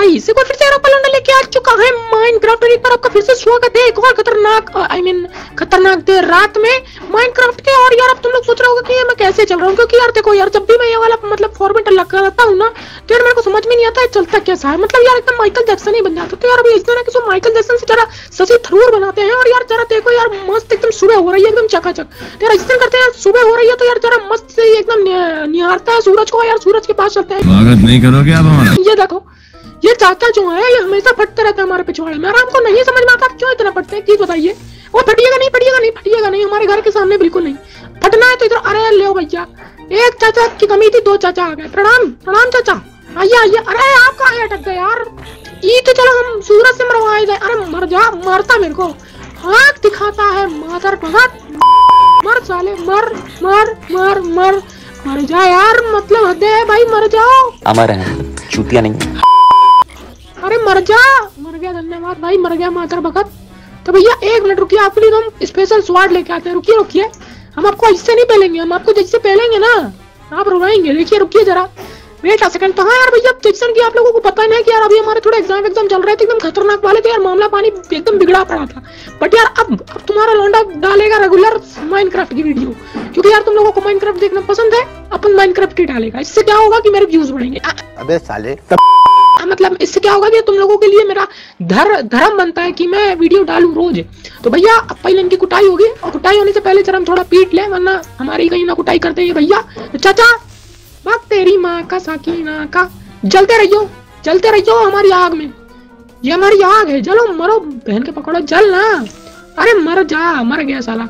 Guys एक बार फिर से यार अपन लौंडा लेके आ चुका है? माइनक्राफ्ट और एक बार आपका फिर से स्वागत है। एक और खतरनाक आई मीन खतरनाक देर रात में माइनक्राफ्ट के और यार अब तुम लोग सोच रहे होगे कि मैं कैसे चल रहा हूँ? क्योंकि यार देखो यार जब भी मैं ये वाला मतलब फॉर्मेट लगाता हूँ ना तो यार मेरे को समझ में नहीं आता है चलता कैसा है। मतलब यार एकदम माइकल जैक्सन ही बन जाता तो यार अभी इस तरह के माइकल जैक्सन से जरा ससी थरूर बनाते हैं और यार जरा देखो यार मस्त एकदम सुबह हो रही है एकदम चकाचक। तो यार इस तरह करते हैं सुबह हो रही है तो यार जरा मस्त से एकदम निहारता है सूरज को यार सूरज के पास चलते हैं। स्वागत नहीं करोगे आप हमारा? ये देखो ये चाचा जो है, ये हमेशा फटते रहते हैं हमारे पिछवाड़े। में हमको नहीं समझ में आता क्यों इतना फटते हैं? चीज़ बताइए। वो फटिएगा नहीं फटिएगा नहीं फटिएगा नहीं, हमारे घर के सामने बिल्कुल नहीं। फटना है तो इधर अरे ले भैया। एक चाचा की कमी थी, दो चाचा आ गए। प्रणाम प्रणाम चाचा। आइए आइए। अरे आप कहा अटक गए यार। ये तो चलो हम सूरज से मरवाए जाए अरे मर जा, मारता मेरे को। आँख दिखाता है मादर भगत मर साले, मर मर मर मर। मर जा यार मतलब हद है भाई, मर जाओ। अमर है, चूतिया नहीं मर जा। मर गया, धन्यवाद भाई, मर गया मातर भगत। तो भैया, एक मिनट रुकिए आपके लिए हम स्पेशल स्वाड लेके आते हैं। रुकिए रुकिए। हम आपको इससे नहीं पहलेंगे, हम आपको जैसे पहलेंगे ना। आप रुलाएँगे देखिए, रुकिए जरा। वेट आ सेकंड तो हाँ यार भैया? जैक्सन की आप लोगों को पता नहीं कि यार अभी हमारे थोड़े एग्ज़ाम एग्ज़ाम चल रहे थे, एकदम खतरनाक वाले थे यार, मामला पानी एकदम बिगड़ा पड़ा था। बट यार, अब अब तुम्हारा लौंडा डालेगा रेगुलर माइनक्राफ्ट की वीडियो क्योंकि यार तुम लोगों को माइनक्राफ्ट देखना पसंद है अपन माइनक्राफ्ट ही डालेगा? इससे क्या होगा कि मेरे व्यूज़ बढ़ेंगे? अबे साले। तब मतलब इससे क्या होगा कि तुम लोगों के लिए मेरा धर धर्म बनता है कि मैं वीडियो डालूं रोज। तो भैया अब पहले इनकी कुटाई होगी और कुटाई होने से पहले जरा हम थोड़ा पीट ले वरना हमारी कहीं ना कुटाई करते हैं भैया। तो चाचा भाग तेरी माँ का साकीना का। जलते रहियो जलते रहियो हमारी आग में। ये हमारी आग है जलो मरो बहन के पकड़ो जल ना। अरे मर जा मर गया साला।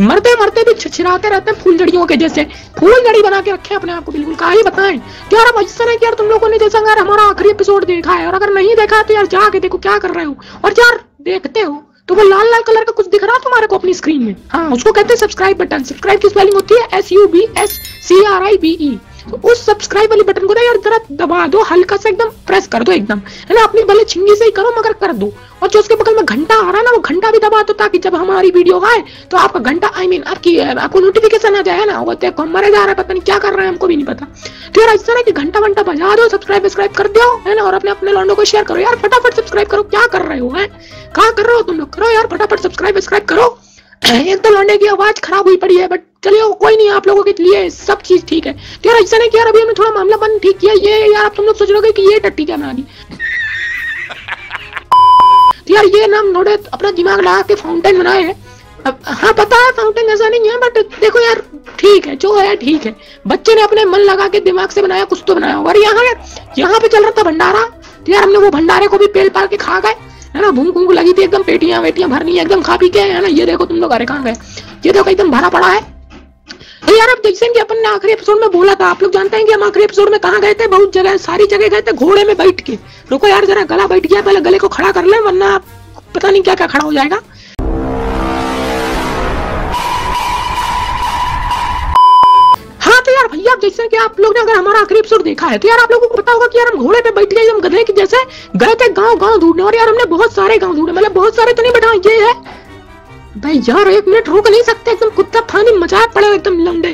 मरते मरते भी छिछिराते रहते हैं फूलझड़ियों के जैसे। फूल जड़ी बना के रखे अपने आप को बिल्कुल। का ही बताएँ कि यार अब ऐसा कि यार तुम लोगों ने जैसा यार हमारा आखिरी एपिसोड देखा है, और अगर नहीं देखा तो यार जाके देखो क्या कर रहे हो। और यार देखते हो तो वो लाल लाल कलर का कुछ दिख रहा है तुम्हारे को अपनी स्क्रीन में? हाँ उसको कहते हैं सब्सक्राइब बटन सब्सक्राइब की स्पेलिंग होती है? S U B S C R I B E तो उस सब्सक्राइब वाली बटन को ना यार जरा दबा दो, हल्का से एकदम प्रेस कर दो एकदम। है ना? अपनी भले छिंगी से ही करो, मगर कर दो। और जो उसके बगल में घंटा आ रहा है ना, वो घंटा भी दबा दो ताकि जब हमारी वीडियो आए तो आपका घंटा आई मीन आपकी आपको नोटिफिकेशन आ जाए ना। वो देखो, मरे जा रहा है, पता नहीं क्या कर रहे हैं, हमको भी नहीं पता। तो यार ऐसा ना कि घंटा वंटा बजा दो सब्सक्राइब सब्सक्राइब कर दो, है ना? और अपने अपने लॉन्डो को शेयर करो। यार फटाफट सब्सक्राइब करो, क्या कर रहे हो, है? क्या कर रहे हो तुम लोग? करो यार, फटाफट सब्सक्राइब सब्सक्राइब करो। एक तो लौंडे की आवाज़ खराब हुई पड़ी है बट चलिए कोई आप लोगों के लिए सब चीज़ ठीक है। तो यार, ऐसा नहीं कि यार अभी हमने थोड़ा मामला बंद ठीक किया, ये यार आप तुम लोग सोच रहे कि ये टट्टी क्या बना दी? तो यार ये नाम नोड़े अपना दिमाग लगा के फाउंटेन बनाए हैं। अब हाँ पता है फाउंटेन ऐसा नहीं है बट देखो यार, ठीक है, जो है ठीक है। बच्चे ने अपने मन लगा के दिमाग से बनाया, कुछ तो बनाया और यहाँ यहाँ पे चल रहा था भंडारा। तो यार हमने वो भंडारे को भी पेल पाल के खा गए। है ना, भूख भूख लगी थी, एकदम पेटियाँ वेटियाँ भरनी है एकदम खा पी के है ना। ये देखो तुम लोग अरे कहाँ गए? ये देखो, एकदम भरा पड़ा है। तो यार अब जैसे कि अपन ने आखिरी एपिसोड में बोला था। आप लोग जानते हैं कि हम आखिरी एपिसोड में कहाँ गए थे? बहुत जगह, सारी जगह गए थे, घोड़े में बैठ के। रुको यार, जरा गला बैठ गया, पहले गले को खड़ा कर ले, वरना पता नहीं क्या क्या खड़ा हो जाएगा। हाँ तो यार भैया जैसे कि आप लोग ने अगर हमारा आखिरी एपिसोड देखा है तो यार आप लोगों को पता होगा कि यार हम घोड़े पे बैठ गए, हम गधे की जैसे गए थे गाँव गाँव ढूँढने, और यार हमने बहुत सारे गाँव ढूंढे मतलब बहुत सारे तो नहीं बैठा ये है। भाई यार, एक मिनट रुक नहीं सकते, एकदम कुत्ता थाने मज़ाक पड़े एकदम लंडे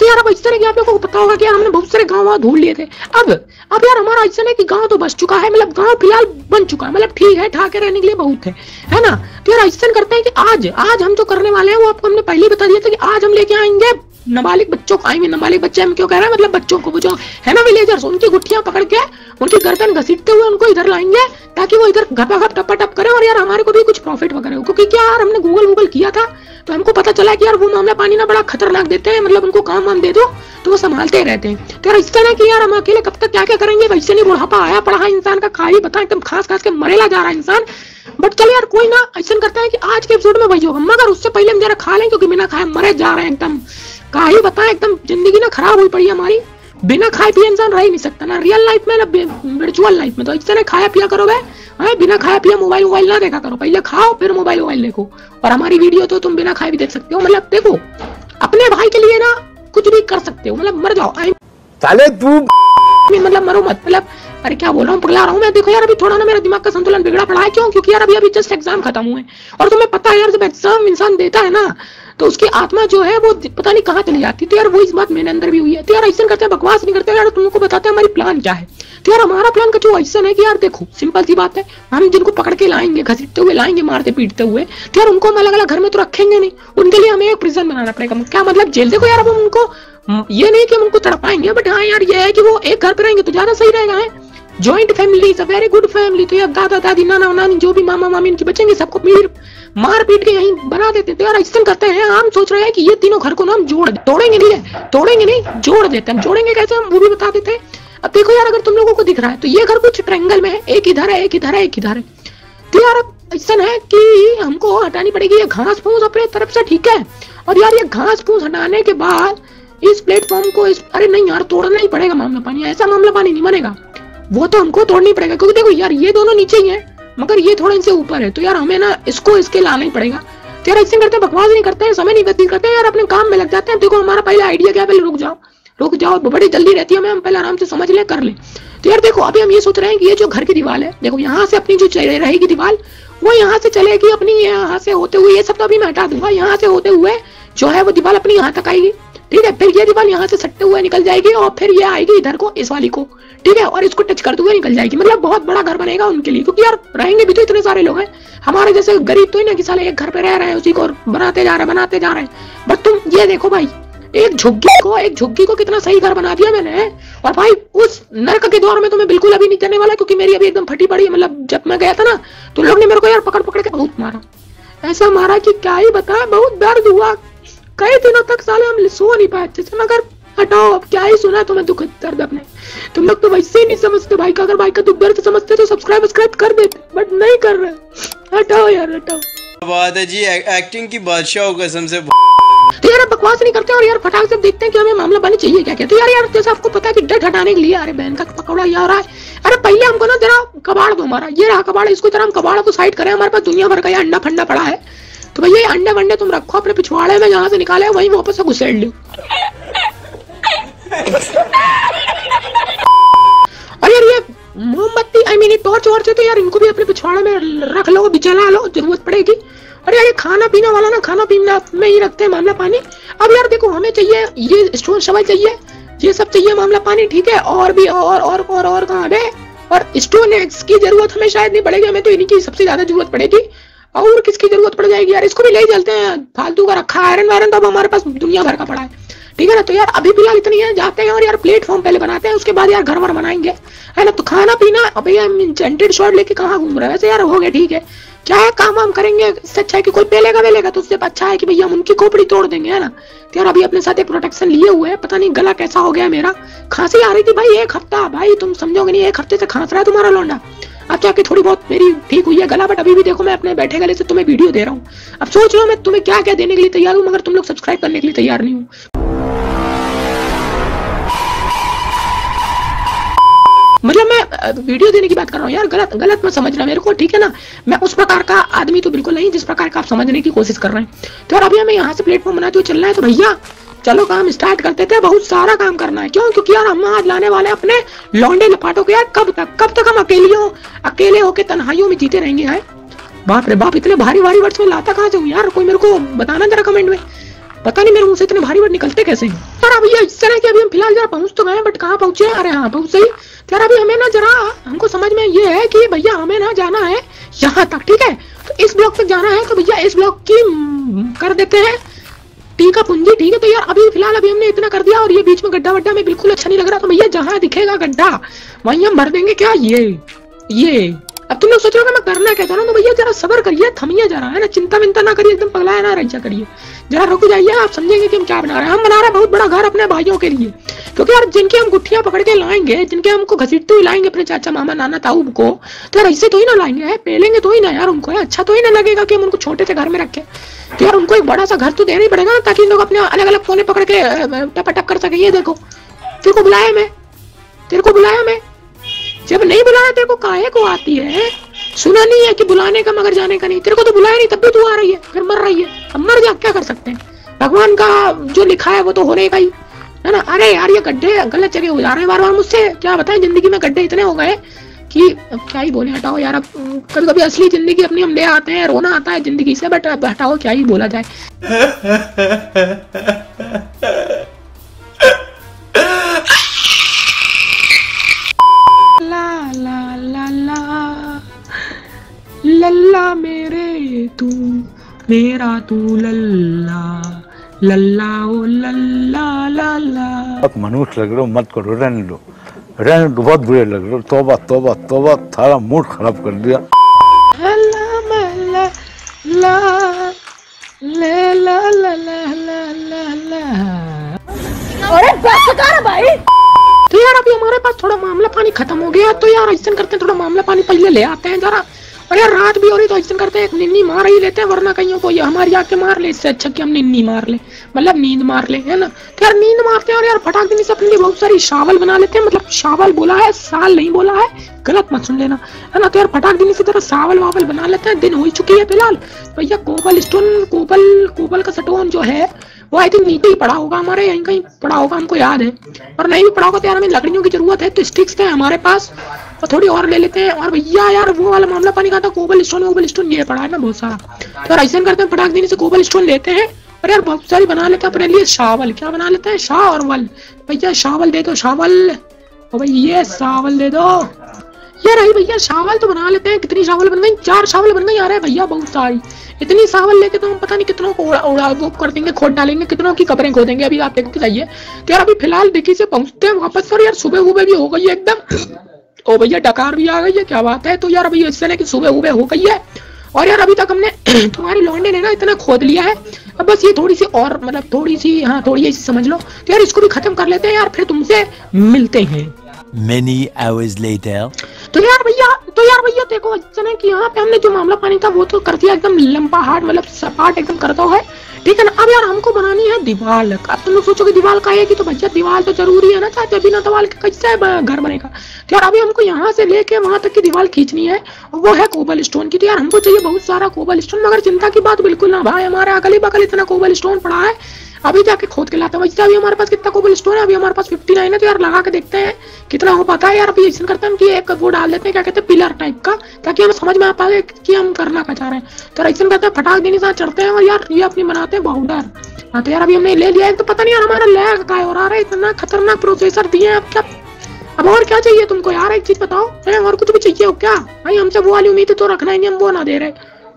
तो यार, अब इस तरह की आप लोगों को पता होगा कि हमने बहुत सारे गाँव ढूंढ लिए थे। अब अब यार, हमारा ऐसा नहीं कि गाँव तो बस चुका है मतलब गाँव फ़िलहाल बन चुका है मतलब ठीक है, ठाके रहने के लिए बहुत है है ना? तो यार, ऐसा करते हैं कि आज आज हम जो करने वाले हैं, वो आपको हमने पहले ही बता दिया था कि आज हम लेके आएँगे। नाबालिग बच्चों को, आई मीन नाबालिग बच्चे, हम क्यों कह रहे हैं? मतलब बच्चों को जो है ना विलेजर्स उनकी गुट्ठियाँ पकड़ के, उनकी गर्दन घसीटते हुए उनको इधर लाएँगे, ताकि वो इधर घपा घप टपा टप करे, और यार हमारे को भी कुछ प्रॉफिट वगैरह हो। क्योंकि क्या यार, हमने गूगल वूगल किया था तो हमको पता चला कि यार वो मामला पानी ना बड़ा खतरनाक देते हैं मतलब उनको काम वाम दे दो तो वो संभालते रहते हैं। तो यार इस तरह की यार हम अकेले कब तक क्या क्या करेंगे वैसे नहीं बुढ़ापा आया पड़ा है इंसान का, खा ही बता, एकदम खास खास के मरेला जा रहा है इंसान। बट चल यार, कोई ना, ऐसा करता है कि आज के एपिसोड में वही होगा, मगर उससे पहले हम जरा खा लें, क्योंकि बिना खाए मरे जा रहे हैं एकदम। का ही बताए एकदम ज़िंदगी ना खराब हुई पड़ी हमारी। बिना खाए पिए इंसान रह ही नहीं सकता ना। रियल लाइफ में ना वर्चुअल लाइफ में तो इससे ना खाया पिया करोगे भाई। बिना खाया पिया मोबाइल वोबाइल ना देखा करो। पहले खाओ, फिर मोबाइल वोबाइल देखो। और हमारी वीडियो तो तुम बिना खाए भी देख सकते हो। मतलब देखो, अपने भाई के लिए ना कुछ भी कर सकते हो। मतलब मर जाओ। साले तू मतलब मरो मत मतलब अरे क्या बोल रहा हूँ, पगला रहा हूँ मैं, देखो यार, अभी थोड़ा ना मेरा दिमाग का संतुलन बिगड़ा पड़ा है, क्यों? क्योंकि यार अभी अभी जस्ट एग्ज़ाम खत्म हुए और तुम्हें पता है यार, जब एग्ज़ाम इंसान देता है ना तो उसकी आत्मा जो है, वो पता नहीं कहाँ चली जाती तो यार वो इस बात मेरे अंदर भी हुई है। तो यार ऐसा करते हैं, बकवास नहीं करते यार तुम लोग को बताते हैं, हमारी प्लान क्या है? तो यार हमारा प्लान का जो ऐसा है कि यार देखो सिंपल सी बात है, हम जिनको पकड़ के लाएँगे, घसीटते हुए लाएँगे, मारते पीटते हुए तो यार उनको हम अलग अलग घर में तो रखेंगे नहीं। उनके लिए हमें एक प्रिजन बनाना पड़ेगा। क्या मतलब? जेल देखो यार अब उनको ये नहीं कि हम उनको तड़पाएँगे बट हाँ यार, ये है कि वो एक घर पे रहेंगे तो ज़्यादा सही रहेगा, है? Joint family is a very good family तो यार दादा, दादी, नाना, नानी, जो भी मामा, मामी, इनके बचेंगे सबको पीट मार पीट के यहीं बना देते हैं तो यार ऐसा करते हैं, हम सोच रहे हैं कि ये तीनों घर को ना हम जोड़, तोड़ेंगे नहीं तोड़ेंगे नहीं, जोड़ देते हैं जोड़ेंगे कैसे, हम वो भी बता देते हैं। अब देखो यार, अगर तुम लोगों को दिख रहा है तो ये घर कुछ ट्रैंगल में है, एक इधर है, एक इधर है, एक इधर है। तो यार, ऐसा है कि हमको हटानी पड़ेगी, ये घास फूस अपने तरफ़ से ठीक है, और यार, ये घास फूस हटाने के बाद इस प्लेटफॉर्म को इस अरे नहीं यार, तोड़ना ही पड़ेगा मामला पानी, ऐसा मामला पानी नहीं बनेगा। वो तो हमको तोड़नी पड़ेगा, क्योंकि देखो यार, ये दोनों नीचे ही है, मगर ये थोड़ा इनसे ऊपर है तो यार हमें ना इसको इसके लाना ही पड़ेगा। तो यार ऐसे करते बकवास नहीं करते हैं, समय नहीं व्यतीत करते हैं, यार अपने काम में लग जाते हैं। देखो हमारा पहले आइडिया क्या पहले रुक जाओ रुक जाओ बड़ी जल्दी रहती है, हमें हम पहले आराम से समझ ले, कर ले। तो यार देखो, अभी हम ये सोच रहे हैं कि ये जो घर की दीवार है, देखो यहाँ से अपनी जो रहेगी दीवार, वो यहाँ से चलेगी अपनी, यहाँ से होते हुए, ये सब तो अभी मैं हटा दूँगा, यहाँ से होते हुए जो है वो दीवार अपनी यहाँ तक आएगी। ठीक है, फिर ये दीवार यहाँ से सटते हुए निकल जाएगी और फिर ये आएगी इधर को, इस वाली को। ठीक है, और इसको टच करते हुए निकल जाएगी। मतलब बहुत बड़ा घर बनेगा उनके लिए, क्योंकि यार रहेंगे भी तो इतने सारे लोग हैं। हमारे जैसे गरीब तो ही ना कि साले एक घर पे रह रहे हैं उसी को बनाते जा रहे हैं, बनाते जा रहे हैं। बट तुम ये देखो भाई, एक झुग्गी को, एक झुग्गी को कितना सही घर बना दिया मैंने। और भाई, उस नरक के द्वार में तो मैं बिल्कुल अभी नहीं जाने वाला, क्योंकि मेरी अभी एकदम फटी पड़ी मतलब जब मैं गया था ना तो लोग ने मेरे को यार पकड़ पकड़ के बहुत मारा। ऐसा मारा कि क्या ही बता बहुत दर्द हुआ। कई दिनों तक साले हम सो नहीं पाए। अच्छे से मगर हटाओ अब क्या ही सुना तुम्हें दुख दर्द अपने। तुम लोग तो वैसे ही नहीं समझते भाई का। अगर भाई का दुख दर्द समझते तो सब्सक्राइब सब्सक्राइब कर देते। बट नहीं कर रहे। हटाओ यार हटाओ। बात है जी एक्टिंग की बादशाह हो कसम से तो यार बकवास नहीं करते और यार फटाक से देखते हैं कि हमें मामला पानी चाहिए क्या क्या तो यार यार जैसे आपको पता है कि डट हटाने के लिए अरे बहन का पकौड़ा ये आ रहा है। अरे पहले हमको ना जरा कबाड़ दो हमारा। ये रहा कबाड़ इसको जरा हम कबाड़ा तो साइड करें। हमारे पास दुनिया भर का ये अंडा फंडा पड़ा है। तो भैया अंडे वंडे तुम रखो, अपने पिछवाड़े में जहाँ से निकाले वहीं वापस घुसेड़ लो। और यार ये मोमबत्ती आई मीन टॉर्च वॉर्च है तो यार, इनको भी अपने पिछवाड़े में रख लो बिचला लो, ज़रूरत पड़ेगी। और यार ये खाना पीना वाला ना, खाना पीना में ही रखते हैं मामला पानी। अब यार देखो, हमें चाहिए, ये स्टोन शवल चाहिए, ये सब चाहिए मामला पानी, ठीक है? और भी, और और और और कहाँ और स्टोन एक्स की ज़रूरत हमें शायद नहीं पड़ेगी, हमें तो इन्हीं की सबसे ज़्यादा ज़रूरत पड़ेगी। और किसकी ज़रूरत पड़ जाएगी यार? इसको भी ले चलते हैं। फालतू का रखा आयरन वायरन तो अब हमारे पास दुनिया भर का पड़ा है। ठीक है ना? तो यार अभी फ़िलहाल इतनी है, जाते हैं और यार प्लेटफॉर्म पहले बनाते हैं, उसके बाद यार घर वर बनाएँगे। है ना? तो खाना पीना अभी शॉट लेके कहाँ घूम रहे हैं? वैसे यार हो गया, ठीक है। क्या है? काम वाम करेंगे। इससे अच्छा है कि कोई पेलेगा, वेलेगा तो उससे अच्छा है कि भैया हम उनकी खोपड़ी तोड़ देंगे, है ना? तो यार अभी अपने साथ एक प्रोटेक्शन लिए हुए हैं। पता नहीं गला कैसा हो गया मेरा। खांसी आ रही थी भाई, एक हफ़्ता। भाई, तुम समझोगे नहीं, एक हफ़्ते से खांस रहा है तुम्हारा लौंडा। अब जाके थोड़ी बहुत मेरी ठीक हुई है, गला बट अभी भी देखो मैं अपने बैठे गले से तुम्हें वीडियो दे रहा हूँ। अब सोच लो मैं तुम्हें क्या क्या देने के लिए तैयार हूँ, मगर तुम लोग सब्सक्राइब करने के लिए तैयार नहीं हूँ। मतलब मैं वीडियो देने की बात कर रहा हूँ यार, गलत गलत मत समझना मेरे को, ठीक है ना? मैं उस प्रकार का आदमी तो बिल्कुल नहीं, जिस प्रकार का आप समझने की कोशिश कर रहे हैं। तो यार अभी हमें यहाँ से प्लेटफॉर्म बनाते हुए चलना है तो भैया चलो काम स्टार्ट करते थे, बहुत सारा काम करना है। क्यों? क्योंकि यार हम आज लाने वाले अपने लौंडे लपाटों के। यार कब तक कब तक हम अकेले हो? अकेले होके तनहाइयों में जीते रहेंगे यार बाप रे बाप, इतने भारी भारी वर्ड्स में लाता कहाँ जाऊँ? यार कोई मेरे को बताना जरा कमेंट में। पता नहीं मेरे मुँह से इतने भारी वर्ड निकलते कैसे यार अभी इस तरह के अभी हम फ़िलहाल जरा पहुँच तो गए बट कहाँ पहुँचे अरे हाँ पहुँच सही। यार अभी हमें ना जरा, हमको समझ में ये है कि भैया हमें ना जाना है यहाँ तक, ठीक है? तो इस ब्लॉक तक जाना है तो भैया इस ब्लॉक की कर देते हैं। टी का पूंजी ठीक है तो यार अभी फ़िलहाल अभी हमने इतना कर दिया और ये बीच में गड्ढा वड्ढा में बिल्कुल अच्छा नहीं लग रहा तो भैया। जहाँ दिखेगा गड्ढा, वहीं हम भर देंगे। क्या ये? ये। अब तुम लोग सोच रहे हो मैं करना रहा हूँ भैया जरा सबर करिए, थमिए जरा, है ना? चिंता विंता ना करिए, एकदम पगलाया ना? रैसा करिए। जरा रुक जाइए, आप समझेंगे कि हम क्या बना रहे हैं। हम बना रहे हैं बहुत बड़ा घर अपने भाइयों के लिए। क्योंकि यार जिनके हम गुठियाँ पकड़ के लाएँगे, जिनके हमको घसीटते हुए लाएँगे अपने चाचा, मामा, नाना, ताऊ को तो यार ऐसे तो ही ना लाएँगे पेलेंगे तो ही ना यार उनको अच्छा तो ही ना लगेगा कि हम उनको छोटे से घर में रखे। तो यार उनको एक बड़ा सा घर तो देना ही पड़ेगा ना, ताकि लोग अपने अलग अलग फोने पकड़ के टप टप कर सके। ये देखो, तेरे को बुलाया मैं, तेरे को बुलाया मैं। जब नहीं बुलाया, तेरे को काहे को आती है? सुना नहीं है कि बुलाने का मगर जाने का नहीं। तेरे को तो बुलाया नहीं, तब भी तू आ रही है, फिर मर रही है। अब मर जा, क्या कर सकते हैं? भगवान का जो लिखा है, वो तो होने का ही। है ना? अरे यार, ये गड्ढे गलत जगह हो जा रहे हैं बार बार मुझसे। क्या बताएँ, ज़िंदगी में गड्ढे इतने हो गए। कि अब क्या ही बोले हटाओ यार अब कभी कभी असली ज़िंदगी अपनी हम ले आते हैं रोना आता है ज़िंदगी से बट अब हटाओ क्या ही बोला जाए। ला ला ला ला लल्ला मेरे तू मेरा तू लल्ला लल्ला ओ लल्ला लल्ला बहुत मनुष्य लग रहे मत करो रहने दो। रहने बहुत बुरे लग रहे तोबा तोबा तोबा थारा मूड खराब कर दिया। अरे भाई। तो यार अभी हमारे पास थोड़ा मामला पानी खत्म हो गया तो यार करते हैं थोड़ा मामला पानी पहले ले आते हैं जरा। यार रात भी हो रही तो ऐसा करते हैं निन्नी मार ही लेते हैं, वरना कहीं को ये हमारी आके मार ले, इससे अच्छा कि हम निन्नी मार ले। मतलब नींद मार ले, है ना? तो यार नींद मारते हैं और यार फटाक दिन से अपने लिए बहुत सारी शावल बना लेते हैं मतलब शावल बोला है, साल नहीं बोला है, गलत मत सुन लेना, है ना? तो यार फटाक दिन से तरह सावल वावल बना लेते हैं, दिन हो ही चुकी है फ़िलहाल। भैया कोबल स्टोन, कोबल कोबल का स्टोन जो है वो आई थिंक नीचे ही पड़ा होगा हमारे यहीं कहीं पड़ा होगा, हमको याद है। और नहीं भी पड़ा होगा तो यार हमें लकड़ियों की ज़रूरत है तो स्टिक्स थे हमारे पास। और थोड़ी और ले लेते हैं। और भैया यार, वो वाला मामला पानी का था कोबल स्टोन कोबल स्टोन ये पड़ा है ना बहुत सारा। तो यार ऐसा करते हैं फटाक देने से कोबल स्टोन लेते हैं। और यार बहुत सारी बना लेते हैं अपने लिए, शावल। क्या बना लेते हैं? शाह और वल भैया शावल दे दो, शावल। और भाई, ये सावल दे दो। यार अरे भैया, चावल तो बना लेते हैं। कितनी चावल बन गई चार चावल बन गई आ रहे भैया, बहुत सारी। इतनी चावल लेके तो हम पता नहीं कितनों को उड़ा उड़ा, वो कर देंगे खोद डालेंगे, कितनों की कपड़े खोदेंगे अभी आप देखो जाइए तो यार अभी फ़िलहाल दिल्ली से पहुँचते हैं वापस, और यार सुबह सुबह भी हो गई है एकदम। ओ भैया, डकार भी आ गई है, क्या बात है? तो यार अभी इससे कि सुबह सुबह हो गई है। और यार अभी तक हमने तुम्हारी लौंडे ने ना इतना खोद लिया है। अब बस ये थोड़ी सी और मतलब थोड़ी सी हाँ थोड़ी ऐसी समझ लो तो यार इसको भी खत्म कर लेते हैं यार, फिर तुमसे मिलते हैं। Many hours later. तो यार भैया तो यार भैया, देखो अच्छा है कि यहाँ पे हमने जो मामला पानी था वो तो कर दिया, एकदम लंबा हार्ड मतलब सपाट एकदम करता है ठीक है ना? अब यार हमको बनानी है दीवार अब तुम लोग सोचोगे दीवार का है कि तो भैया दीवार तो ज़रूरी है ना चाहते बिना दीवार के कैसे घर बनेगा। तो यार अभी हमको यहाँ से लेके वहाँ तक की दीवार खींचनी है वो है कोबल स्टोन की। तो यार हमको चाहिए बहुत सारा कोबल स्टोन मगर चिंता की बात बिल्कुल ना, भाई हमारे अगली बगल इतना कोबल स्टोन पड़ा है अभी जाके खोद के लाते हैं। वैसे अभी हमारे पास कितना कोबल स्टोन है? अभी हमारे पास 59 है तो यार लगा के देखते हैं कितना हो पाता है। यार अभी ऐसा करते हैं कि एक वो डाल देते हैं, क्या कहते हैं पिलर टाइप का, ताकि हमें समझ में आ पाए कि हम करना क्या चाह रहे हैं। तो ऐसा करते हैं, फटाक देने साथ चढ़ते हैं और यार ये अपनी बनाते हैं बाउंडर हाँ तो यार अभी हमने ले लिया है तो पता नहीं यार हमारा लैग का है रहा है, इतना खतरनाक प्रोसेसर दिए हैं अब क्या? अब और क्या चाहिए तुमको यार? एक चीज़ बताओ, है, और कुछ भी चाहिए हो क्या? भाई हमसे वो वाली उम्मीद तो रखना ही नहीं, हम वो ना दे रहे,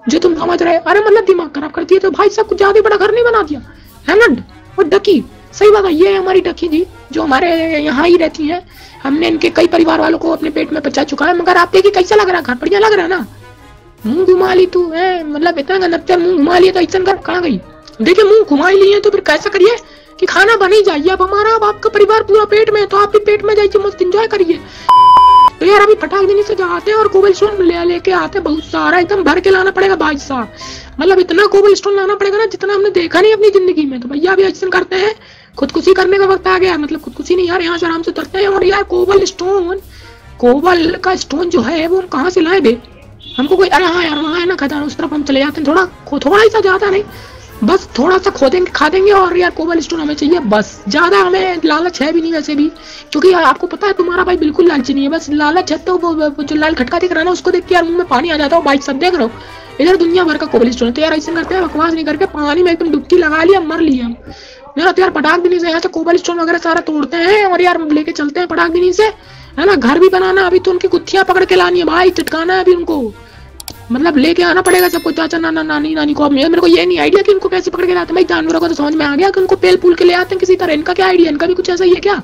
जो तुम समझ रहे। अरे मतलब दिमाग खराब कर दिया तो भाई सब कुछ ज़्यादा बड़ा घर नहीं बना दिया। है ना और डकी। सही बात है, ये हमारी डकी जी जो हमारे यहाँ ही रहती हैं। हमने इनके कई परिवार वालों को अपने पेट में बचा चुका है, मगर आप देखिए कैसा लग रहा है घर बढ़िया लग रहा है ना? मुँह घुमा ली तू, है? मतलब इतना गंदर मुँह घुमा लिया तो ऐसा कर कहाँ गई? देखिए, मुँह घुमा लिए तो फिर कैसा करिए कि खाना बन ही जाइए। अब हमारा, अब आपका परिवार पूरा पेट में है तो आप भी पेट में जाइए, मस्त एंजॉय करिए। तो यार अभी फटाक देने से जाते हैं और कोबल स्टोन ले लेके आते हैं। बहुत सारा एकदम भर के लाना पड़ेगा भाई साहब। मतलब इतना कोबल स्टोन लाना पड़ेगा ना जितना हमने देखा नहीं अपनी ज़िंदगी में। तो भैया अभी ऐसा करते हैं, खुदकुशी करने का वक्त आ गया। मतलब खुदकुशी नहीं यार, यहाँ से आराम से उतरते हैं और यार कोबल स्टोन कोबल का स्टोन जो है वो हम कहाँ से लाए बे? हमको कोई अरे हाँ यार, वहाँ है ना खजाना उस तरफ़ हम चले जाते हैं। थोड़ा थोड़ा ही सा ज़्यादा नहीं। बस थोड़ा सा खोदेंगे खा देंगे और यार कोबल स्टोन हमें चाहिए बस। ज़्यादा हमें लालच है भी नहीं वैसे भी क्योंकि आपको पता है तुम्हारा भाई बिल्कुल लालची नहीं है बस लालच है तो वो, जो लाल खटका दिख रहा ना उसको देख के यार मुँह में पानी आ जाता है भाई सब देख रहे हो। इधर दुनिया भर का कोबल स्टोन है तो यार ऐसे करते हैं बकवास नहीं करके पानी में एकदम डुबकी लगा लिया मर लिया मेरा तो यार पटाख दिनी से यहाँ से कोबल स्टोन वगैरह सारा तोड़ते हैं और यार लेके चलते हैं पटाख दिनी से। है ना घर भी बनाना अभी तो उनकी गुत्थियाँ पकड़ के लानी है भाई चटकाना है अभी उनको। मतलब लेके आना पड़ेगा सबको, चाचा, नाना, नानी नानी को। मेरे को ये नहीं आइडिया कि इनको कैसे पकड़ के लाते भाई, जानवरों को तो समझ में आ गया कि उनको पेल पुल के ले आते हैं किसी तरह। इनका क्या आइडिया इनका भी कुछ ऐसा ही है क्या?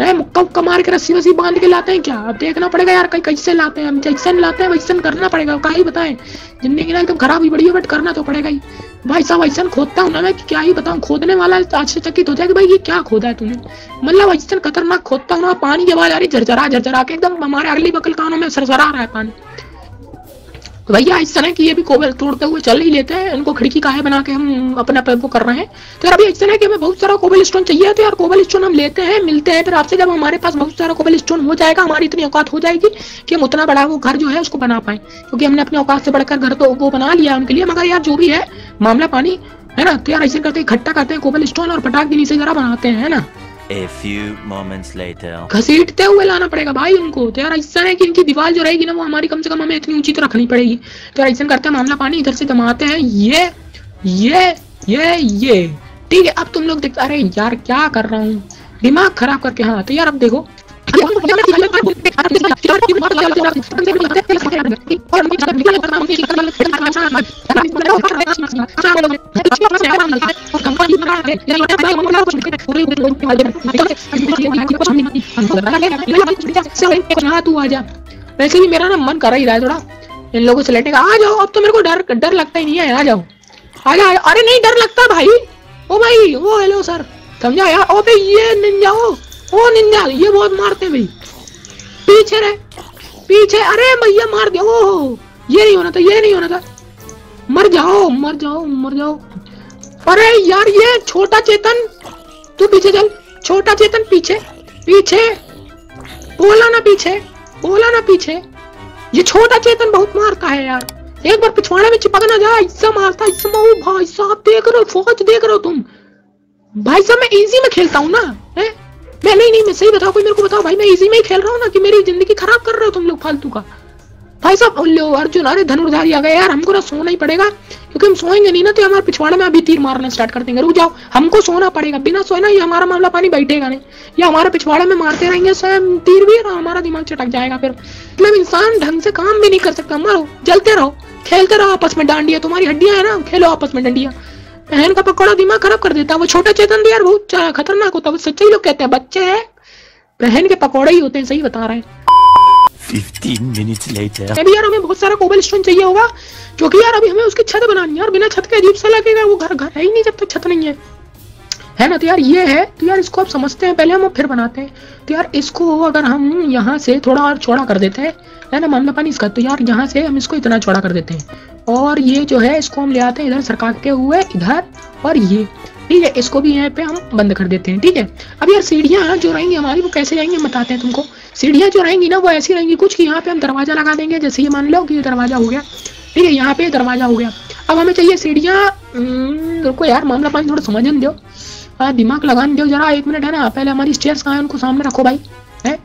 है मुक्का उक्का मार के रस्सी वस्सी बाँध के लाते हैं क्या? अब देखना पड़ेगा यार कहीं कैसे लाते हैं हम जैसे लाते हैं, वैसे करना पड़ेगा। का ही बताएँ? ज़िंदगी ना एकदम खराब ही बड़ी है बट करना तो पड़ेगा ही। भाई साहब ऐसा खोदता हूँ ना मैं क्या ही बताऊँ? खोदने वाला आश्चर्यचकित हो जाए कि भाई ये क्या खोदा है तूने? मतलब ऐसा खतरनाक खोदता हूँ ना, पानी की आवाज़ आ रही, झरझरा झरझरा के एकदम हमारे अगली बकल कानों में सरसरा रहा है पानी। तो भैया, इस तरह की ये भी कोबल तोड़ते हुए चल ही लेते हैं। इनको खिड़की काहे बना के हम अपना वो कर रहे हैं? तो यार अभी इस तरह की हमें बहुत सारा कोबल स्टोन चाहिए तो यार। कोबल स्टोन हम लेते हैं, मिलते हैं। फिर आपसे जब हमारे पास बहुत सारा कोबल स्टोन हो जाएगा, हमारी इतनी औकात हो जाएगी कि हम उतना बड़ा वो घर जो है उसको बना पाए। क्योंकि हमने अपने औकात से बढ़कर घर तो वो बना लिया उनके लिए। मगर यार जो भी है, मामला पानी, है ना? तो यार ऐसे करते इकट्ठा करते हैं कोबल स्टोन और पटाख भी नीचे जरा बनाते है ना? A few moments later. घसीटते हुए लाना पड़ेगा भाई उनको। तो यार ऐसा है कि इनकी दीवार जो रहेगी ना, वो हमारी कम से कम हमें इतनी ऊँची तो रखनी पड़ेगी। तो यार ऐसा करते हैं, मामला पानी इधर से जमाते हैं। ये ये ये ये। ठीक है, अब तुम लोग देखते अरे यार क्या कर रहा हूँ? दिमाग खराब करके हाँ तो यार अब देखो वैसे भी मेरा ना मन कर ही रहा है थोड़ा। इन लोगों से लड़ने का। आ जाओ, अब तो मेरे को डर डर लगता ही नहीं है आ जाओ। आ जाओ अरे नहीं डर लगता भाई। ओ भाई, ओ हेलो सर समझा यार? ओ भाई ये निंजा ओ निंजा ये बहुत मारते भाई। पीछे रहे, पीछे, अरे भैया मार दिया ओ ये नहीं होना था, ये नहीं होना था। मर जाओ मर जाओ मर जाओ। अरे यार, ये छोटा चेतन, तू पीछे चल, छोटा चेतन पीछे पीछे, बोला ना पीछे, बोला ना पीछे। ये छोटा चेतन बहुत मारता है यार। एक बार पिछवाड़े में चिपक ना जा इससे मारता इससे ओ भाई साहब, देख रहे हो, फौज देख रहे हो तुम। भाई साहब, मैं इजी में खेलता हूँ ना, है? मैं नहीं नहीं, मैं सही बताओ कोई मेरे को बताओ भाई, मैं इजी में ही खेल रहा हूँ ना कि मेरी ज़िंदगी खराब कर रहे हो तुम लोग फालतू का। भाई साहब लो, अर्जुन, अरे धनुर्धारी आ गए यार, हमको ना सोना ही पड़ेगा, क्योंकि हम सोएँगे नहीं ना तो हमारे पिछवाड़े में अभी तीर मारना स्टार्ट कर देंगे, रुक जाओ, हमको सोना पड़ेगा, बिना सोए ना ये हमारा मामला पानी बैठेगा नहीं, ये हमारे पिछवाड़े में मारते रहेंगे स्वयं तीर भी और हमारा दिमाग चटक जाएगा फिर। मतलब इंसान ढंग से काम भी नहीं कर सकता, मरो, जलते रहो, खेलते रहो आपस में, डांडिया, तुम्हारी हड्डियाँ है ना, खेलो आपस में, डंडिया। बहन का पकौड़ा दिमाग खराब कर देता है। वो छोटा चेतन भी यार बहुत खतरनाक होता है। वो सच्चे लोग कहते हैं बच्चे हैं। बहन के पकौड़े ही होते हैं सही बता रहे हैं। 15 minutes later. अभी यार हमें बहुत सारा कोबल स्टोन चाहिए होगा। क्योंकि यार अभी हमें उसकी छत बनानी है। और बिना छत के अजीब सा लगेगा। वो घर घर है ही नहीं जब तक छत नहीं है। है ना तो यार ये है। तो यार इसको आप समझते हैं। पहले हम फिर बनाते हैं। तो यार इसको अगर हम यहाँ से थोड़ा और चौड़ा कर देते हैं। है ना मामला पानी इसका। तो यार यहाँ से हम इसको इतना चौड़ा कर देते हैं। और ये जो है, इसको हम ले आते हैं इधर सरकाते हुए, इधर, और ये। ठीक है, इसको भी यहाँ पे हम बंद कर देते हैं, ठीक है? अब यार सीढ़ियाँ जो रहेंगी हमारी, वो कैसे जाएँगी, हम बताते हैं तुमको। सीढ़ियाँ जो रहेंगी ना, वो ऐसी रहेंगी कुछ कि यहाँ पे हम दरवाज़ा लगा देंगे, जैसे ये मान लो कि ये दरवाज़ा हो गया। ठीक है, यहाँ पे दरवाज़ा हो गया। अब हमें चाहिए सीढ़ियाँ रुको यार, मामला पानी थोड़ा समझने दो। हाँ दिमाग लगाने दो जरा, एक मिनट है ना, पहले हमारी स्टेयर्स कहाँ है, उनको सामने रखो भाई, है?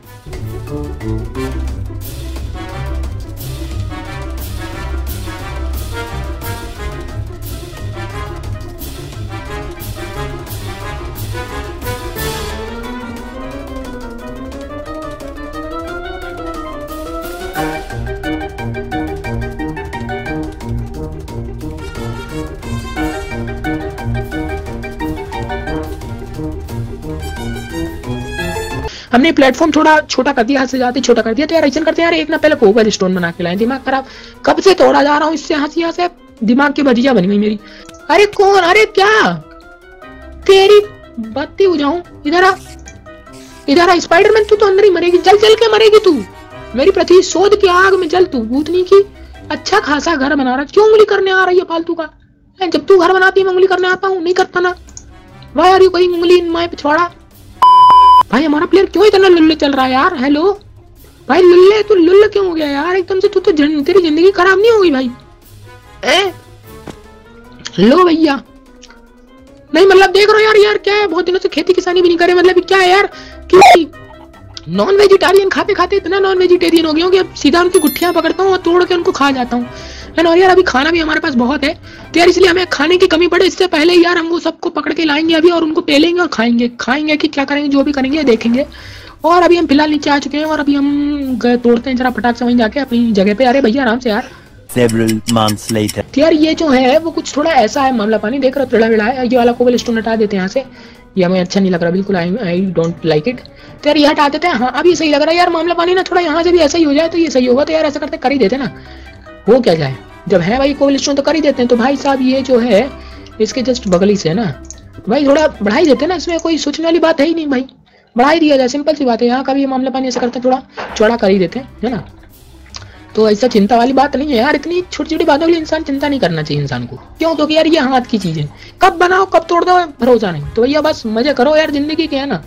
हमने प्लेटफॉर्म थोड़ा छोटा कर दिया, हाथ से जाते छोटा कर दिया तो यार ऐसा करते हैं, यार एक ना पहले कोबल स्टोन बना के लाए, दिमाग खराब। कब से तोड़ा जा रहा हूँ इससे हँसी यहाँ से? दिमाग की भतीजा बन गई मेरी। अरे कौन? अरे क्या? तेरी बत्ती बुझाऊं इधर आ। इधर आ स्पाइडरमैन तू तो अंदर ही मरेगी। जल जल के मरेगी तू। मेरी प्रति शोध की आग में जल, तू भूतनी की। अच्छा खासा घर बना रहा। क्यों उंगली करने आ रही है फालतू का? जब तू घर बनाती है मैं उंगली करने आता हूँ, नहीं करता ना वाई आर यू कोई उंगली इन माय पिछवाड़ा? भाई हमारा प्लेयर क्यों इतना लुल्ले चल रहा है यार? हेलो भाई लुल्ले तू लुल्ले क्यों हो गया यार? एकदम से तू तो जन, तेरी ज़िंदगी खराब नहीं होगी भाई। ए? लो भैया। नहीं मतलब देख रहे हो यार यार क्या है? बहुत दिनों से खेती किसानी भी नहीं करे मतलब क्या है यार? कि नॉन वेजिटेरियन खाते खाते इतना नॉन वेजिटेरियन हो गया हूँ कि अब सीधा उनकी गुट्ठियाँ पकड़ता हूँ और तोड़ के उनको खा जाता हूँ। है ना? और यार अभी खाना भी हमारे पास बहुत है। तो यार इसलिए हमें खाने की कमी पड़े। इससे पहले यार हम वो सबको पकड़ के लाएँगे अभी और उनको पेलेंगे और खाएँगे। खाएँगे कि क्या करेंगे जो भी करेंगे देखेंगे। और अभी हम फ़िलहाल नीचे आ चुके हैं और अभी हम तोड़ते हैं जरा पटाख से वहीं जाके अपनी जगह पे। अरे भैया आराम से यार। Several months later. तो यार ये जो है वो कुछ थोड़ा ऐसा है मामला पानी। देख रहा टेढ़ा वेढ़ा है। ये वाला कोबल स्टोन हटा देते हैं यहाँ से। ये हमें अच्छा नहीं लग रहा बिल्कुल I I don't like it तो यार ये हटा देते हैं। हाँ अब ये सही लग रहा है। यार मामला पानी ना थोड़ा यहाँ से भी ऐसा ही हो जाए तो ये सही होगा। तो यार ऐसा करते कर ही देते ना। हो क्या जाए? जब है भाई कोबल स्टोन तो कर ही देते हैं तो भाई साहब ये जो है, इसके जस्ट बगली से है ना? भाई थोड़ा बढ़ा ही देते हैं ना, इसमें कोई सोचने वाली बात है ही नहीं भाई। बढ़ा ही दिया जाए सिंपल सी बात है, यहाँ का भी मामला पानी ऐसा करते थोड़ा चौड़ा कर ही देते हैं, है ना? तो ऐसा चिंता वाली बात नहीं है यार, इतनी छोटी छोटी बातों के लिए इंसान चिंता नहीं करना चाहिए इंसान को। क्यों? क्योंकि तो यार ये हाथ की चीज़ है। कब बनाओ, कब तोड़ दो, भरोसा नहीं। तो भैया बस मज़े करो यार, ज़िंदगी के है ना?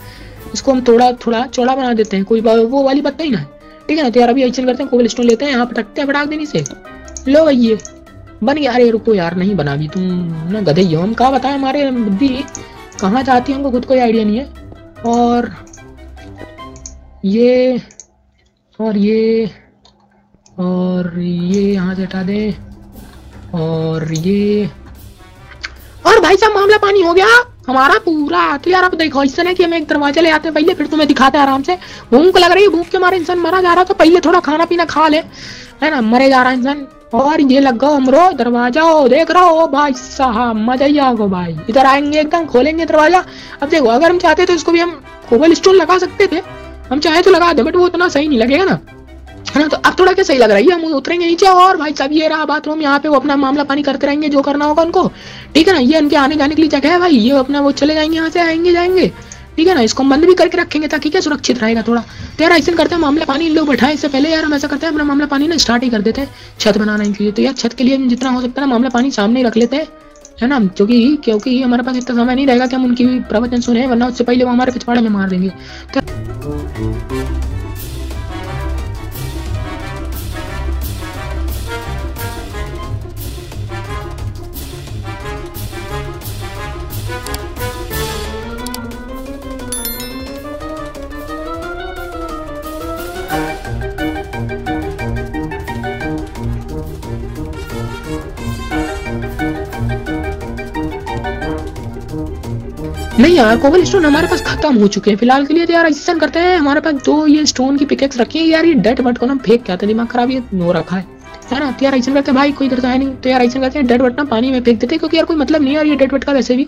इसको हम थोड़ा थोड़ा चौड़ा बना देते हैं, कोई वो वाली बात नहीं ना। ठीक है ना तो यार अभी ऐसा करते हैं कोबल स्टोन लेते हैं, यहाँ पटकते हैं फटाक देने से। लो भैया बन गया, अरे रुको यार, नहीं बना भी तुम ना गधे हो हम कहा बताए, हमारे बुद्धि कहाँ जाती है हमको, खुद कोई आइडिया नहीं है। और ये और ये और ये यहाँ से हटा दे। और ये, और भाई साहब, मामला पानी हो गया। हमारा पूरा तो यार अब देखो, ऐसा है कि हम एक दरवाज़ा ले आते हैं, पहले फिर तुम्हें दिखाते हैं आराम से। भूख लग रही है, भूख के मारे इंसान मरा जा रहा तो पहले थोड़ा खाना पीना खा ले। है ना, मरे जा रहा है इंसान। और ये लग गो हमरो दरवाज़ा, ओ, देख रहा हो भाई साहब, मज़ा ही आ गो भाई। इधर आएँगे एकदम, खोलेंगे दरवाज़ा। अब देखो, अगर हम चाहते तो इसको भी हम कोबल स्टोन लगा सकते थे। हम चाहे तो लगा दे बट वो उतना सही नहीं लगेगा ना। है ना तो अब थोड़ा क्या सही लग रहा है? हम उतरेंगे नीचे और भाई साहब ये रहा बाथरूम यहाँ पे वो अपना मामला पानी करते रहेंगे, जो करना होगा उनको। ठीक है ना? ये उनके आने जाने के लिए जगह है भाई। ये अपना वो चले जाएँगे, यहाँ से आएँगे, जाएँगे। ठीक है ना? इसको बंद भी करके रखेंगे ताकि क्या सुरक्षित रहेगा थोड़ा। तो यार ऐसा करते हैं, मामला पानी इन लोग बैठाए। इससे पहले यार हम ऐसा करते हैं, अपना मामला पानी ना स्टार्ट ही कर देते हैं, छत बनाने के लिए। तो यार छत के लिए जितना हो सकता है ना, मामला पानी सामने ही रख लेते हैं। है ना? क्योंकि क्योंकि हमारे पास इतना समय नहीं रहेगा कि हम उनकी प्रवचन सुने, वरना उससे पहले वो हमारे पिछवाड़े में मार देंगे। तो नहीं यार कोबल स्टोन हमारे पास खत्म हो चुके हैं। फ़िलहाल के लिए तो यार ऐसा करते हैं। हमारे पास दो ये स्टोन की पिकेक्स रखी है यार, ये डेट बट को ना फेंक क्या दिमाग खराब, ये हो रखा है। है ना? तो यार ऐसा करते हैं। भाई, कोई इधर तो है नहीं। तो यार ऐसा करते हैं डेट बट ना पानी में फेंक देते हैं। क्योंकि यार कोई मतलब नहीं और ये डेट बट का वैसे भी।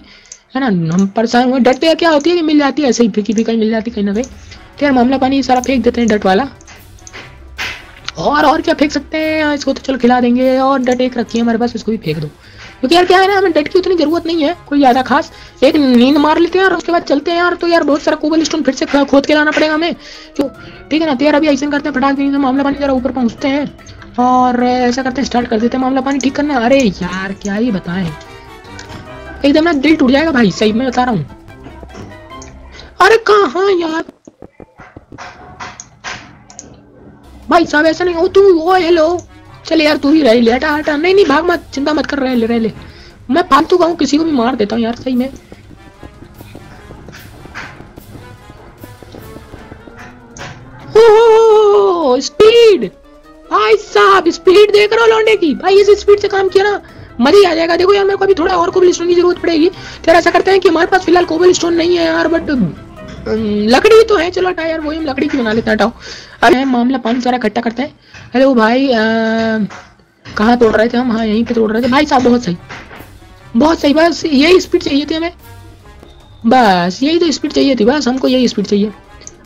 है ना? हम परेशान हुए। डट यार क्या होती है कि मिल जाती है? ऐसे ही फीकी फीका मिल जाती कहीं ना कहीं। तो यार मामला पानी सारा फेंक देते हैं डट वाला। और और क्या फेंक सकते हैं? इसको तो चलो खिला देंगे। और डट एक रखी है हमारे पास, इसको भी फेंक दो। क्योंकि यार क्या है ना, हमें डेट की उतनी ज़रूरत नहीं है, कोई ज़्यादा खास। एक नींद मार लेते हैं और उसके बाद चलते हैं यार तो यार बहुत सारा कोबल स्टोन फिर से खोद के लाना पड़ेगा हमें। क्यों? ठीक है ना तो यार अभी ऐसे करते हैं, फटाक देंगे, मामला पानी जरा ऊपर पहुँचते हैं। और ऐसा करते हैं स्टार्ट कर देते हैं मामला पानी, ठीक करना। अरे यार, क्या ही बताएँ। एकदम ना दिल टूट जाएगा भाई, सही मैं बता रहा हूँ। अरे कहा यार? भाई साहब, ऐसा नहीं हो, तू वो हेलो चल यार, तू ही रह ले, हटा हटा। नहीं नहीं, भाग मत, चिंता मत कर, रह ले रह ले। मैं फालतू कहूँ किसी को भी मार देता हूँ यार, सही में। स्पीड। भाई साहब, स्पीड देख रहे हो लौंडे की। भाई, इस स्पीड से काम किया ना मज़ा ही आ जाएगा। देखो यार, मेरे को अभी थोड़ा और कोबल स्टोन की ज़रूरत पड़ेगी। तो यार ऐसा करते हैं कि हमारे पास फ़िलहाल कोबल स्टोन नहीं है यार बट लकड़ी तो है, चलो हटा यार, वही हम लकड़ी की बना लेते हैं, हटाओ। अरे मामला पानी सारा इकट्ठा करते हैं। हेलो भाई कहाँ तोड़ रहे थे हम? हाँ यहीं पे तोड़ रहे थे। भाई साहब, बहुत सही। बहुत सही, बस यही स्पीड चाहिए थी हमें। बस, यही तो स्पीड चाहिए थी, बस हमको यही स्पीड चाहिए।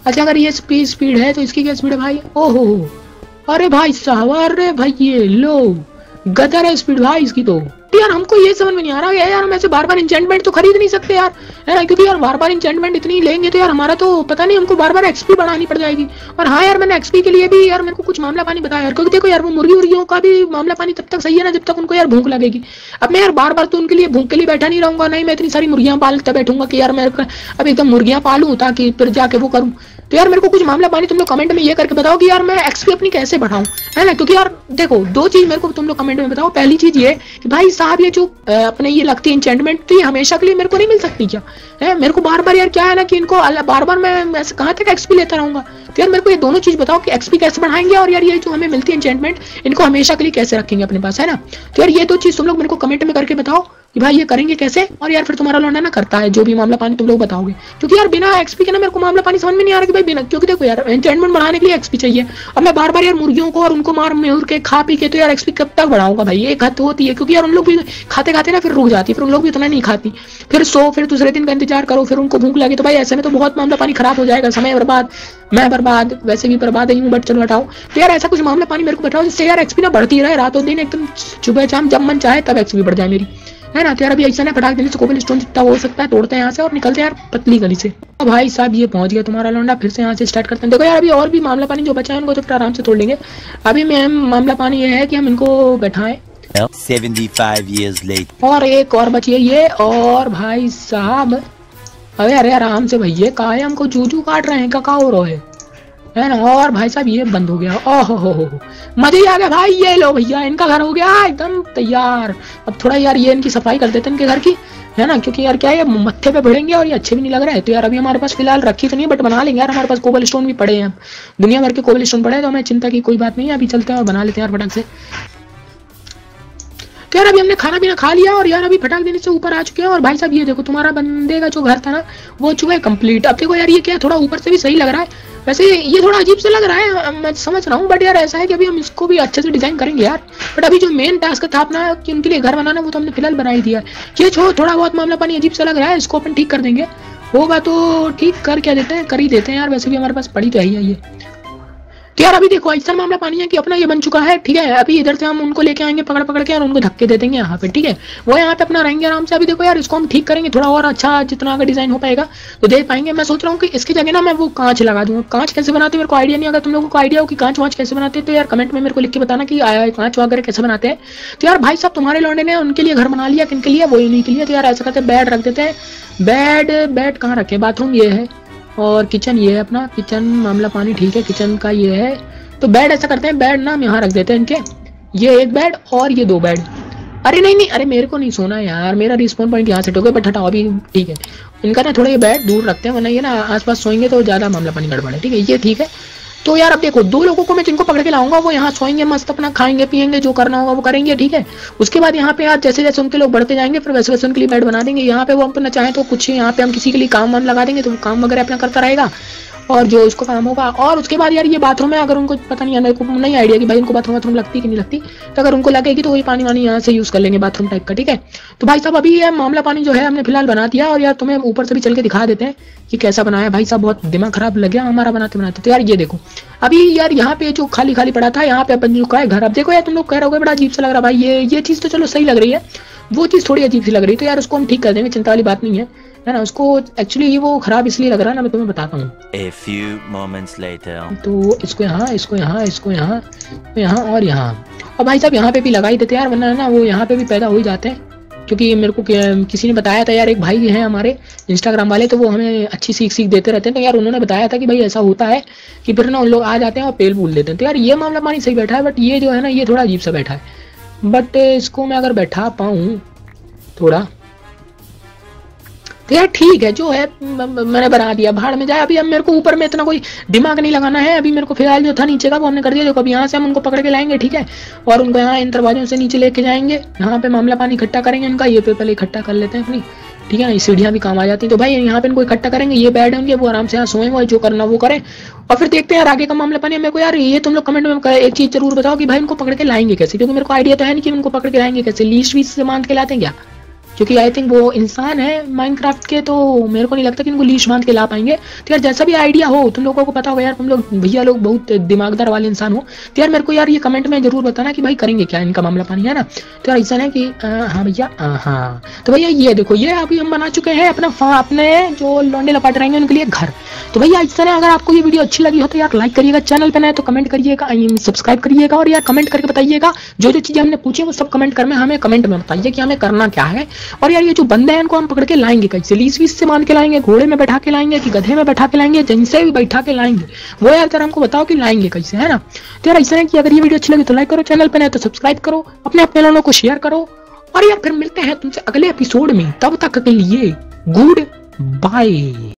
अच्छा अगर ये स्पीड स्पीड है तो इसकी क्या स्पीड है भाई? ओहो, अरे भाई साहब, अरे भाई ये लो, गदर है स्पीड भाई इसकी तो। यार हमको ये समझ में नहीं आ रहा है यार, हम ऐसे बार बार इंचेंटमेंट तो खरीद नहीं सकते यार, है ना? क्योंकि यार बार बार इंचेंटमेंट इतनी लेंगे तो यार हमारा तो पता नहीं, हमको बार बार एक्सपी बढ़ानी पड़ जाएगी। और हाँ यार, मैंने एक्सपी के लिए भी यार मेरे को कुछ मामला पानी बताया यार, क्योंकि देखो यार वो मुर्गी उर्गियों का भी मामला पानी तब तक सही है ना, जब तक उनको यार भूख लगेगी। अब मैं यार बार बार तो उनके लिए भूख के लिए बैठा नहीं रहूँगा, नहीं, मैं इतनी सारी मुर्गियाँ पालता बैठूँगा कि यार मैं अब एकदम मुर्गियाँ पालूं ताकि फिर जाके वो करूँ। तो यार मेरे को कुछ मामला पानी तुम लोग कमेंट में ये करके बताओ कि यार मैं एक्सपी अपनी कैसे बढ़ाऊं, है ना? क्योंकि यार देखो, दो चीज़ मेरे को तुम लोग कमेंट में बताओ। पहली चीज़ ये भाई साहब ये जो अपने ये लगती है इंचेंटमेंट तो ये हमेशा के लिए मेरे को नहीं मिल सकती क्या? है, मेरे को बार बार यार क्या है ना कि इनको बार बार मैं ऐसे कहाँ तक एक्सपी लेता रहूँगा? तो यार मेरे को ये दोनों चीज़ बताओ कि एक्सपी कैसे बढ़ाएँगे और यार ये जो हमें मिलती है इंचेंटमेंट इनको हमेशा के लिए कैसे रखेंगे अपने पास, है ना? तो यार ये दो चीज़ तुम लोग मेरे को कमेंट में करके बताओ। कि भाई ये करेंगे कैसे? और यार फिर तुम्हारा लौंडा ना करता है, जो भी मामला पानी तुम लोग बताओगे। क्योंकि यार बिना एक्सपी के ना मेरे को मामला पानी समझ में नहीं आ रहा कि भाई बिना क्योंकि देखो यार एंटरटेनमेंट बढ़ाने के लिए एक्सपी चाहिए। और मैं बार बार यार मुर्गियों को और उनको मार मिल के खा पी के तो यार एक्सपी कब तक बढ़ाऊँगा भाई? एक हद होती है, क्योंकि यार उन लोग भी खाते खाते ना फिर रुक जाती है, फिर उन लोग भी उतना नहीं खाती। फिर सो, फिर दूसरे दिन का इंतज़ार करो, फिर उनको भूख लगी तो भाई ऐसे में तो बहुत मामला पानी खराब हो जाएगा, समय बर्बाद, मैं बर्बाद, वैसे भी बर्बाद ही हूँ बट चलो हटाओ। तो यार ऐसा कुछ मामला पानी मेरे को बैठाओ जिससे यार एक्सपी ना बढ़ती रहे, रातों दिन एकदम सुबह शाम जब मन चाहे तब एक्सपी बढ़ जाए मेरी। है ना? तो यार अभी ऐसा ना फटाक देने से कोबल स्टोन जितना हो सकता है तोड़ते हैं यहाँ से और निकलते हैं यार पतली गली से। अब भाई साहब ये पहुँच गया तुम्हारा लौंडा फिर से यहाँ से स्टार्ट करते हैं। देखो यार अभी और भी मामला पानी जो बचा है उनको तो फिर आराम से तोड़ लेंगे। अभी मैम मामला पानी ये है कि हम इनको बैठाएँ। 75 years later. और एक और बची है ये और भाई साहब अरे अरे आराम से भैया कहा है हमको जूजू काट रहे हैं का का हो रहा है? है ना? और भाई साहब, ये बंद हो गया। ओहो हो हो मज़े ही आ गया भाई, ये लो भैया, इनका घर हो गया, एकदम तैयार। अब थोड़ा यार ये इनकी सफ़ाई कर देते हैं इनके घर की, है ना? क्योंकि यार क्या ये मत्थे पे भिड़ेंगे और ये अच्छे भी नहीं लग रहा है। तो यार अभी हमारे पास फ़िलहाल रखी तो नहीं बट बना लेंगे यार, हमारे पास कोबल स्टोन भी पड़े हैं। दुनिया भर के कोबल स्टोन पड़े हैं तो हमें चिंता की कोई बात नहीं है, अभी चलते हैं और बना लेते हैं यार फटक से। यार अभी हमने खाना पीना खा लिया और यार अभी फटाक देने से ऊपर आ चुके हैं और भाई साहब, ये देखो, तुम्हारा बंदे का जो घर था ना, वो चुका है कंप्लीट अब देखो यार, ये क्या थोड़ा ऊपर से भी सही लग रहा है? वैसे ये थोड़ा अजीब से लग रहा है मैं समझ रहा हूँ बट यार ऐसा है कि अभी हम इसको भी अच्छे से डिज़ाइन करेंगे यार. बट अभी जो मेन टास्क था अपना, कि उनके लिए घर बनाना, वो तो हमने फ़िलहाल बना ही दिया. ये छो, थोड़ा बहुत मामला पानी अजीब सा लग रहा है, इसको अपन ठीक कर देंगे. होगा तो ठीक, कर क्या देते हैं? कर ही देते हैं यार, वैसे भी हमारे पास पड़ी तो है ही है ये. तो यार अभी देखो ऐसा मामला पानी है कि अपना ये बन चुका है, ठीक है, अभी इधर से हम उनको लेके आएँगे पकड़ पकड़ के, और उनको धक्के दे देंगे यहाँ पे, ठीक है। वो यहाँ पे अपना रहेंगे आराम से, अभी देखो यार, इसको हम ठीक करेंगे, थोड़ा और अच्छा जितना अगर डिज़ाइन हो पाएगा तो दे पाएँगे। मैं सोच रहा हूँ कि इसकी जगह ना मैं वो कांच लगा दूँगा। कांच कैसे बनाते मेरे को आइडिया नहीं, अगर तुम लोगों को आइडिया हो कि कांच वाँच कैसे बनाते तो यार कमेंट में मेरे को लिख के बताना कि कांच वगैरह कैसे बनाते हैं। तो यार भाई साहब, तुम्हारे लौंडे ने उनके लिए घर बना लिया, किनके लिए? वो इन्हीं के लिए तो यार ऐसा करते बेड रख देते हैं। बेड बेड कहाँ रखे? बाथरूम ये है। और किचन ये है अपना। किचन मामला पानी ठीक है किचन का ये है। तो बेड ऐसा करते हैं बेड ना हम यहाँ रख देते हैं इनके। ये एक बेड और ये दो बेड अरे नहीं नहीं, अरे मेरे को नहीं सोना यार। मेरा रिस्पॉन्स पॉइंट यहाँ सेट हो गया बट हटाओ अभी, ठीक है। इनका ना थोड़ा ये बेड दूर रखते हैं, वरना ये ना आसपास सोएँगे तो ज़्यादा मामला पानी गड़बड़ है, ठीक है? ये ठीक है। तो यार अब देखो, दो लोगों को मैं जिनको पकड़ के लाऊँगा, वो यहाँ सोएँगे, मस्त अपना खाएँगे पिएँगे जो करना होगा वो करेंगे, ठीक है? उसके बाद यहाँ पे यार जैसे जैसे उनके लोग बढ़ते जाएँगे, फिर वैसे वैसे उनके लिए बेड बना देंगे। यहाँ पे वो अपना चाहे तो कुछ, यहाँ पे हम किसी के लिए काम वाम लगा देंगे तो काम वगैरह अपना करता रहेगा। और जो उसको काम होगा। और उसके बाद यार ये बाथरूम है, अगर उनको पता नहीं को नहीं आइडिया कि भाई उनको बाथरूम बाथरूम लगती कि नहीं लगती तो अगर उनको लगेगी तो वही पानी वानी यहाँ से यूज़ कर लेंगे बाथरूम टाइप का, ठीक है? तो भाई साहब, अभी ये मामला पानी जो है हमने फ़िलहाल बना दिया और यार तुम्हें ऊपर से भी चल के दिखा देते हैं कि कैसा बनाया भाई साहब, बहुत दिमाग खराब लग गया हमारा बनाते बनाते। तो यार ये देखो, अभी यार यहाँ पे जो खाली खाली पड़ा था, यहाँ पे अपन जो है घर। अब देखो यार तुम लोग कह रहे हो बड़ा अजीब सा लग रहा भाई ये ये चीज़ तो चलो सही लग रही है। वो चीज़ थोड़ी अजीब सी लग रही है। तो यार उसको हम ठीक कर देंगे, चिंता वाली बात नहीं है। है ना उसको एक्चुअली वो खराब इसलिए लग रहा है ना मैं तुम्हें बताता हूँ. तो इसको यहाँ इसको यहाँ इसको यहाँ यहाँ और यहाँ। और भाई साहब यहाँ पे भी लगा ही देते यार वरना ना वो यहाँ पे भी पैदा हो ही जाते हैं। क्योंकि मेरे को किसी ने बताया था यार एक भाई हैं हमारे इंस्टाग्राम वाले तो वो हमें अच्छी सीख सीख देते रहते हैं। तो यार उन्होंने बताया था कि भाई ऐसा होता है कि फिर ना उन लोग आ जाते हैं और पेल भूल देते हैं। तो यार ये मामला पानी सही बैठा है बट ये जो है ना ये थोड़ा अजीब सा बैठा है। बट इसको मैं अगर बैठा पाऊँ थोड़ा तो यार ठीक है, जो है मैंने बना दिया, भाड़ में जाए। अभी अब मेरे को ऊपर में इतना कोई दिमाग नहीं लगाना है। अभी मेरे को फ़िलहाल जो था नीचे का, वो हमने कर दिया। देखो, अभी यहाँ से हम उनको पकड़ के लाएँगे, ठीक है? और उनको यहाँ इन दरवाजों से नीचे लेके जाएँगे। यहाँ पे मामला पानी इकट्ठा करेंगे उनका। ये पे पहले इकट्ठा कर लेते हैं अपनी, ठीक है ना? सीढ़ियाँ भी काम आ जाती हैं। तो भाई, यहाँ पे इनको इकट्ठा करेंगे। ये बेड होंगे वो आराम से यहाँ सोएँगे और जो करना वो करें। और फिर देखते हैं यार, आगे का मामला पानी। मेरे को यार, ये तुम लोग कमेंट में एक चीज़ ज़रूर बताओ कि भाई, इनको पकड़ के लाएँगे कैसे? क्योंकि मेरे को आइडिया तो है नहीं कि उनको पकड़ के लाएँगे कैसे। लीश वीस से बाँध के लाते हैं क्या? क्योंकि आई थिंक वो इंसान है माइनक्राफ्ट के तो मेरे को नहीं लगता कि इनको लीश बाँध के ला पाएँगे। तो यार जैसा भी आइडिया हो, तुम लोगों को पता हो यार, तुम लोग भैया लोग बहुत दिमागदार वाले इंसान हो। तो यार मेरे को यार ये कमेंट में ज़रूर बताना कि भाई करेंगे क्या इनका मामला पानी, है ना? तो यार ऐसा है कि हाँ भैया हाँ। तो भैया ये देखो, ये अभी हम बना चुके हैं अपना अपने जो लौंडे लपाट रहेंगे उनके लिए घर। तो भैया ऐसा है अगर आपको ये वीडियो अच्छी लगी हो तो यार लाइक करिएगा चैनल पे नए तो कमेंट करिएगा सब्सक्राइब करिएगा और यार कमेंट करके बताइएगा। जो जो चीज़ें हमने पूछी वो सब कमेंट कर में हमें कमेंट में बताइए कि हमें करना क्या है। और यार ये जो बंदे हैं, इनको हम पकड़ के लाएँगे कैसे लीस वीस से बाँध के लाएँगे, घोड़े में बैठा के लाएँगे कि गधे में बैठा के लाएँगे जिनसे भी बैठा के लाएँगे? वो यार जरा हमको बताओ कि लाएँगे कहीं से, है ना? तो यार ऐसा है कि अगर ये वीडियो अच्छी लगी तो लाइक करो चैनल पर नहीं तो सब्सक्राइब करो, अपने अपने लोगों को शेयर करो, और यार फिर मिलते हैं तुमसे अगले एपिसोड में। तब तक के लिए गुड बाय